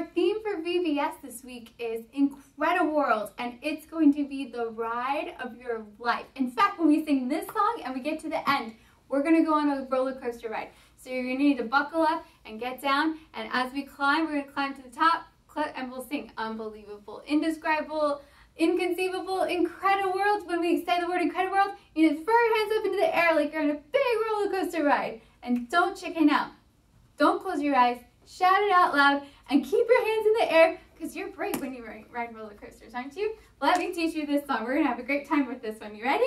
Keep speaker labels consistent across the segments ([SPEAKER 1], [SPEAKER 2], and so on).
[SPEAKER 1] our theme for VBS this week is Incrediworld, and it's going to be the ride of your life. In fact, when we sing this song and we get to the end, we're going to go on a roller coaster ride. So you're going to need to buckle up and get down, and as we climb, we're going to climb to the top, and we'll sing unbelievable, indescribable, inconceivable, Incrediworld. When we say the word Incrediworld, you need to throw your hands up into the air like you're on a big roller coaster ride. And don't chicken out. Don't close your eyes shout it out loud, and keep your hands in the air because you're brave when you ride roller coasters, aren't you? Let me teach you this song. We're going to have a great time with this one. You ready?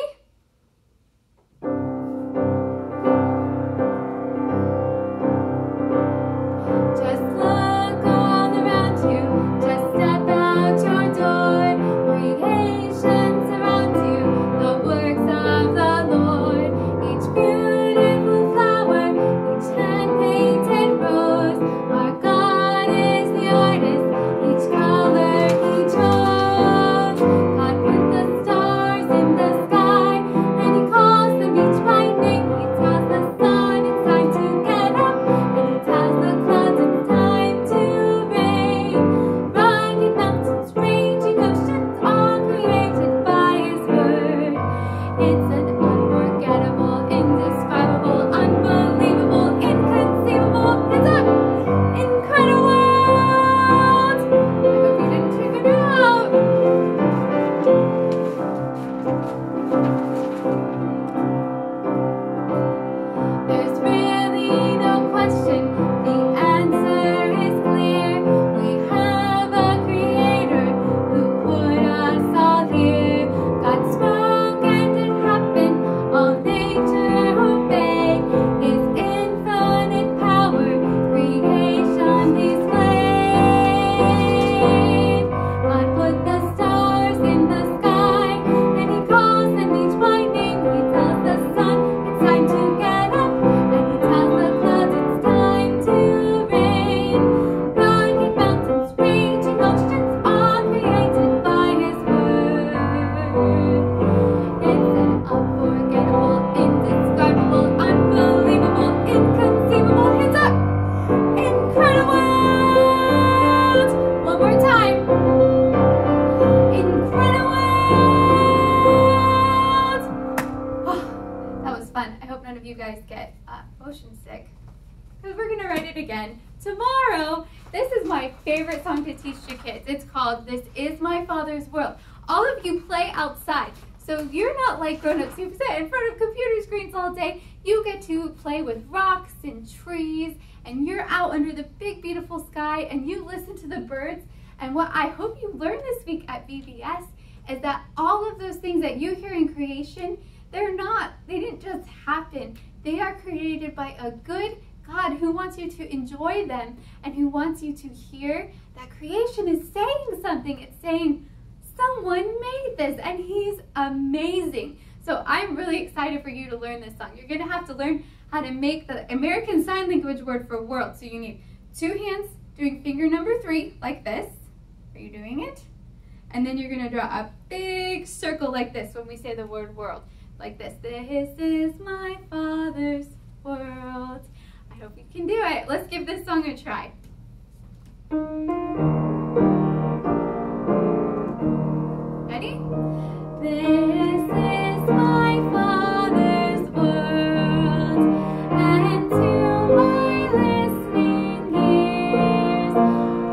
[SPEAKER 1] Favorite song to teach to kids. It's called This Is My Father's World. All of you play outside. So you're not like grown-ups who sit in front of computer screens all day. You get to play with rocks and trees and you're out under the big beautiful sky and you listen to the birds. And what I hope you learn this week at VBS is that all of those things that you hear in creation, they're not, they didn't just happen. They are created by a good God who wants you to enjoy them and who wants you to hear that creation is saying something. It's saying, someone made this and he's amazing. So I'm really excited for you to learn this song. You're gonna have to learn how to make the American Sign Language word for world. So you need two hands doing finger number three like this. Are you doing it? And then you're gonna draw a big circle like this when we say the word world. Like this, this is my father's world. I hope you can do it. Let's give this song a try. Ready? This is my father's world, and to my listening ears,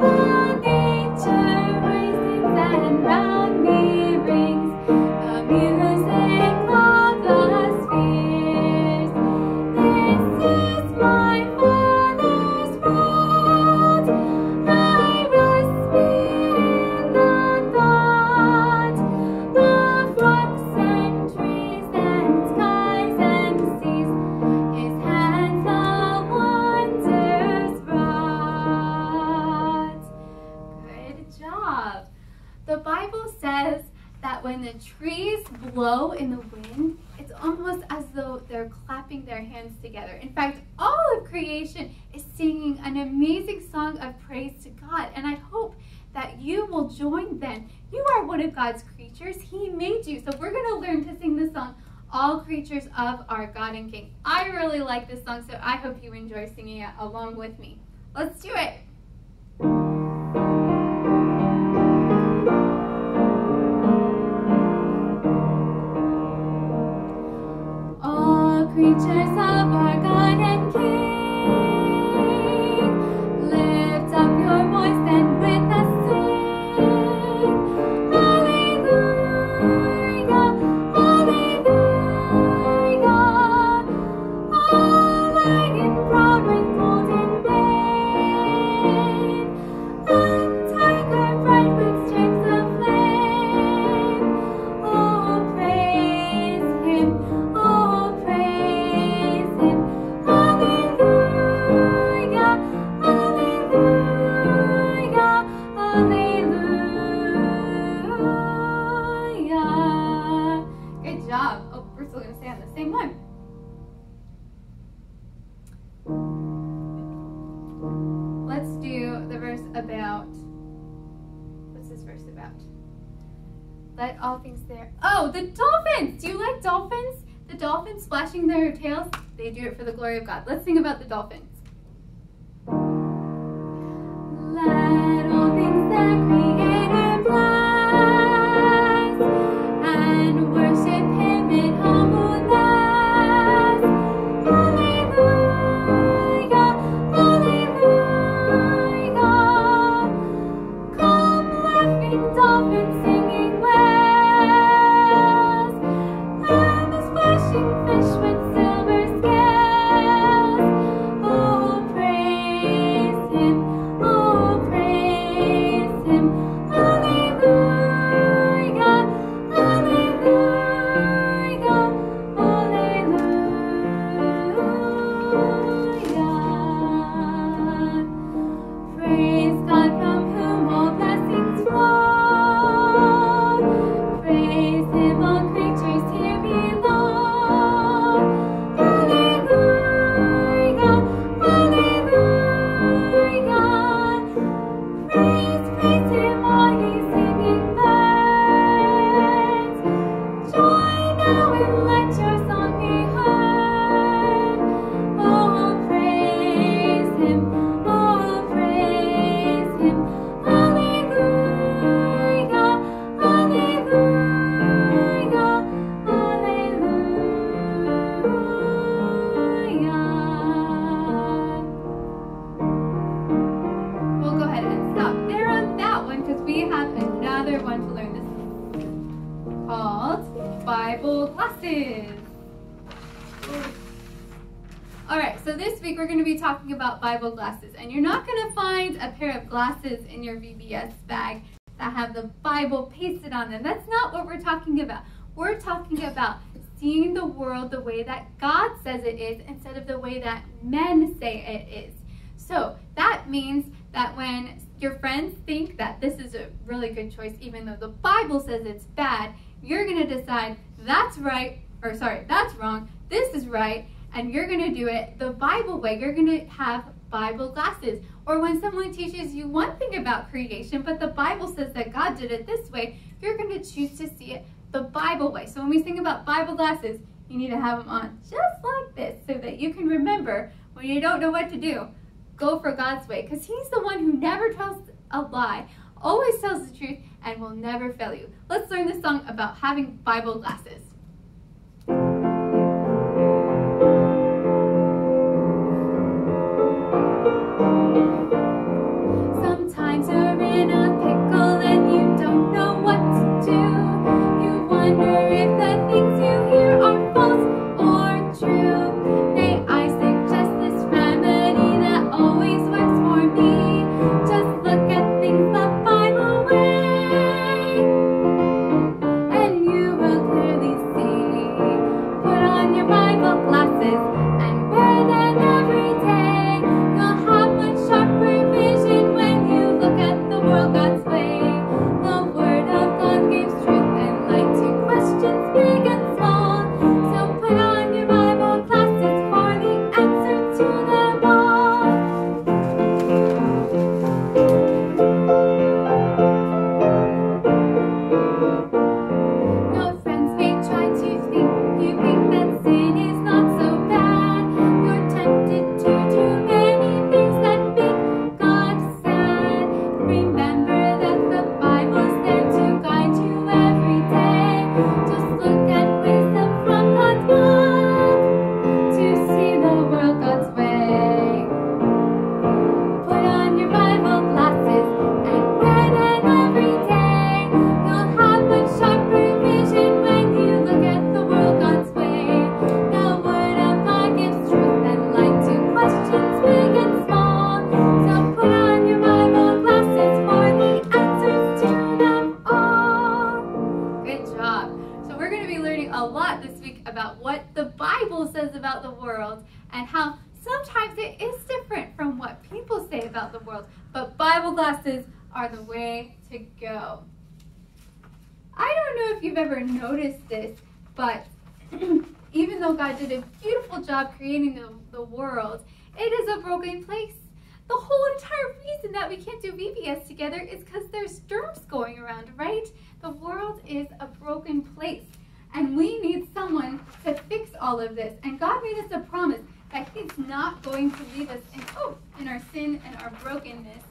[SPEAKER 1] all nature raisins and round me rings The Bible says that when the trees blow in the wind, it's almost as though they're clapping their hands together. In fact, all of creation is singing an amazing song of praise to God. And I hope that you will join them. You are one of God's creatures. He made you. So we're going to learn to sing this song, All Creatures of Our God and King. I really like this song, so I hope you enjoy singing it along with me. Let's do it. Let all things there. Oh, the dolphins! Do you like dolphins? The dolphins splashing their tails, they do it for the glory of God. Let's sing about the dolphins. Bible Glasses. All right, so this week we're going to be talking about Bible glasses, and you're not going to find a pair of glasses in your VBS bag that have the Bible pasted on them. That's not what we're talking about. We're talking about seeing the world the way that God says it is instead of the way that men say it is. So that means that when your friends think that this is a really good choice, even though the Bible says it's bad, you're going to decide that's right, or sorry, that's wrong, this is right, and you're going to do it the Bible way. You're going to have Bible glasses. Or when someone teaches you one thing about creation, but the Bible says that God did it this way, you're going to choose to see it the Bible way. So when we think about Bible glasses, you need to have them on just like this so that you can remember when you don't know what to do, go for God's way because He's the one who never tells a lie, always tells the truth, and will never fail you. Let's learn this song about having Bible glasses. A lot this week about what the Bible says about the world and how sometimes it is different from what people say about the world, but Bible glasses are the way to go. I don't know if you've ever noticed this, but even though God did a beautiful job creating the world, it is a broken place. the whole entire reason that we can't do VBS together is because there's germs going around, right? The world is a broken place. And we need someone to fix all of this. And God made us a promise that He's not going to leave us in, oh, in our sin and our brokenness.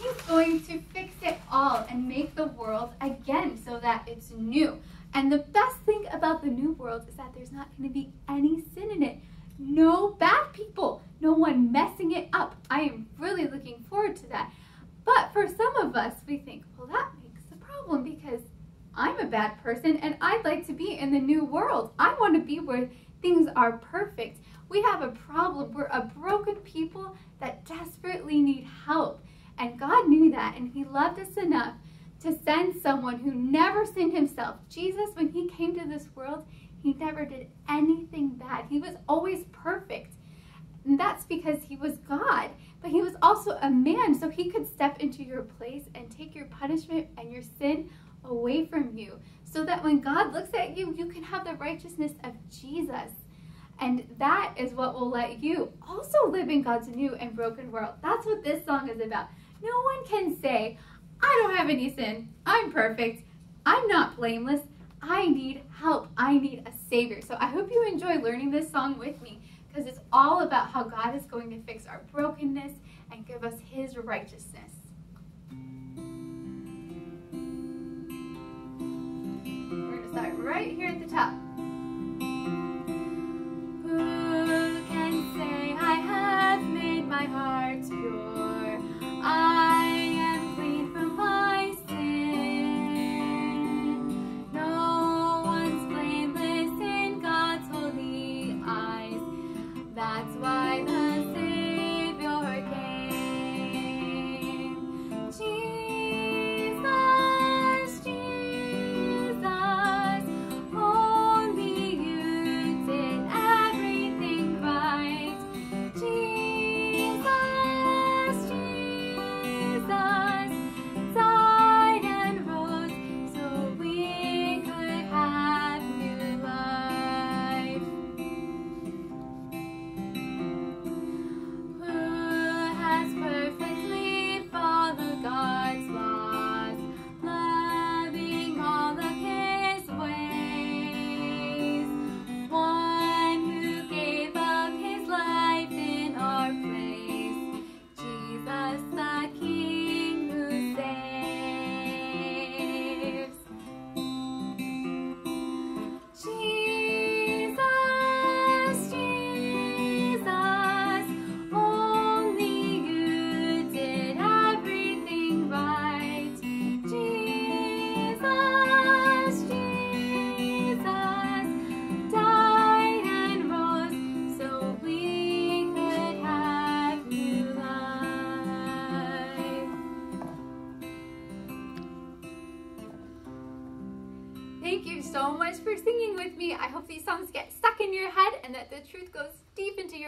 [SPEAKER 1] He's going to fix it all and make the world again so that it's new. And the best thing about the new world is that there's not going to be any sin in it. No bad people, no one messing it up. I am really looking forward to that. But for some of us, we think, well, that makes a problem because I'm a bad person and I'd like to be in the new world. I want to be where things are perfect. We have a problem. We're a broken people that desperately need help. And God knew that and He loved us enough to send someone who never sinned himself. Jesus, when He came to this world, He never did anything bad. He was always perfect. And that's because He was God. But He was also a man, so He could step into your place and take your punishment and your sin away from you so that when God looks at you, you can have the righteousness of Jesus. And that is what will let you also live in God's new and broken world. That's what this song is about. No one can say, I don't have any sin. I'm perfect. I'm not blameless. I need help. I need a savior. So I hope you enjoy learning this song with me because it's all about how God is going to fix our brokenness and give us his righteousness. We're going to start right here at the top.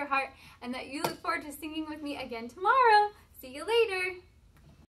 [SPEAKER 1] Your heart and that you look forward to singing with me again tomorrow. See you later.